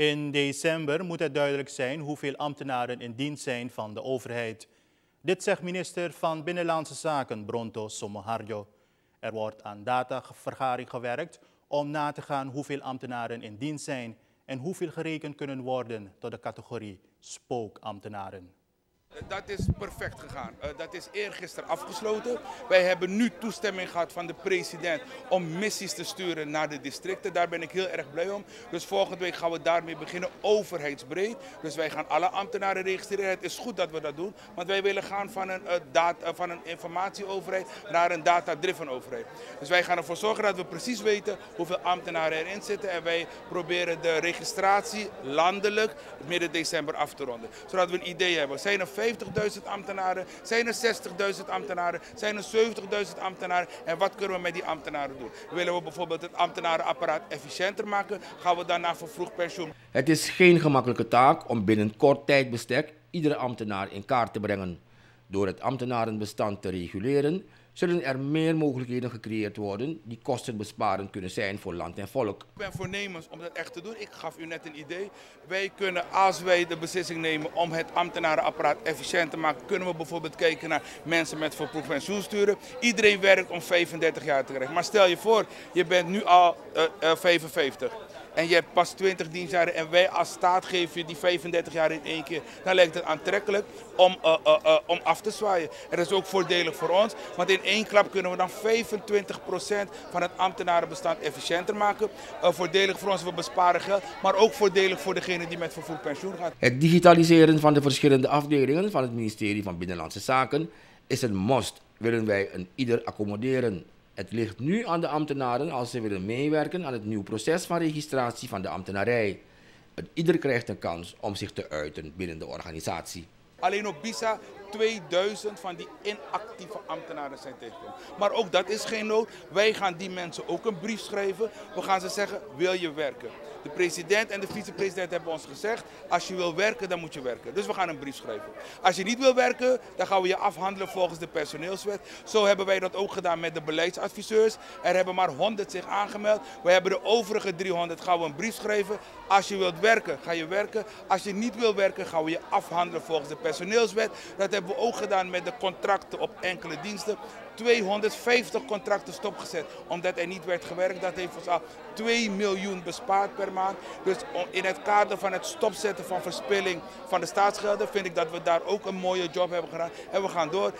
In december moet het duidelijk zijn hoeveel ambtenaren in dienst zijn van de overheid. Dit zegt minister van Binnenlandse Zaken Bronto Somoharjo. Er wordt aan datavergaring gewerkt om na te gaan hoeveel ambtenaren in dienst zijn en hoeveel gerekend kunnen worden tot de categorie spookambtenaren. Dat is perfect gegaan. Uh, dat is eergisteren afgesloten. Wij hebben nu toestemming gehad van de president om missies te sturen naar de districten. Daar ben ik heel erg blij om. Dus volgende week gaan we daarmee beginnen, overheidsbreed. Dus wij gaan alle ambtenaren registreren. Het is goed dat we dat doen, want wij willen gaan van een, uh, data, van een informatieoverheid naar een data-driven overheid. Dus wij gaan ervoor zorgen dat we precies weten hoeveel ambtenaren erin zitten. En wij proberen de registratie landelijk midden december af te ronden. Zodat we een idee hebben. Zijn 50.000 ambtenaren? Zijn er 60.000 ambtenaren? Zijn er 70.000 ambtenaren? En wat kunnen we met die ambtenaren doen? Willen we bijvoorbeeld het ambtenarenapparaat efficiënter maken? Gaan we dan naar vervroegd pensioen? Het is geen gemakkelijke taak om binnen kort tijdbestek iedere ambtenaar in kaart te brengen. Door het ambtenarenbestand te reguleren zullen er meer mogelijkheden gecreëerd worden die kostenbesparend kunnen zijn voor land en volk. Ik ben voornemens om dat echt te doen. Ik gaf u net een idee. Wij kunnen, als wij de beslissing nemen om het ambtenarenapparaat efficiënt te maken, kunnen we bijvoorbeeld kijken naar mensen met verproefd pensioen sturen. Iedereen werkt om 35 jaar te krijgen. Maar stel je voor, je bent nu al uh, uh, 55 en je hebt pas 20 dienstjaren en wij als staat geven je die 35 jaar in één keer, dan lijkt het aantrekkelijk om, uh, uh, uh, om af te zwaaien. En dat is ook voordelig voor ons, want in één klap kunnen we dan 25% van het ambtenarenbestand efficiënter maken. voordelig voor ons, we besparen geld, maar ook voordelig voor degene die met vervoerd pensioen gaat. Het digitaliseren van de verschillende afdelingen van het ministerie van Binnenlandse Zaken is een must, willen wij een ieder accommoderen. Het ligt nu aan de ambtenaren als ze willen meewerken aan het nieuw proces van registratie van de ambtenarij. Ieder krijgt een kans om zich te uiten binnen de organisatie. Alleen op BISA 2000 van die inactieve ambtenaren zijn tegengekomen. Maar ook dat is geen nood. Wij gaan die mensen ook een brief schrijven. We gaan ze zeggen, wil je werken? De president en de vicepresident hebben ons gezegd, als je wil werken, dan moet je werken. Dus we gaan een brief schrijven. Als je niet wil werken, dan gaan we je afhandelen volgens de personeelswet. Zo hebben wij dat ook gedaan met de beleidsadviseurs. Er hebben maar 100 zich aangemeld. We hebben de overige 300, gaan we een brief schrijven. Als je wilt werken, ga je werken. Als je niet wil werken, gaan we je afhandelen volgens de personeelswet. Dat hebben we ook gedaan met de contracten op enkele diensten. 250 contracten stopgezet omdat er niet werd gewerkt. Dat heeft ons al 2 miljoen bespaard per maand. Dus in het kader van het stopzetten van verspilling van de staatsgelden vind ik dat we daar ook een mooie job hebben gedaan. En we gaan door.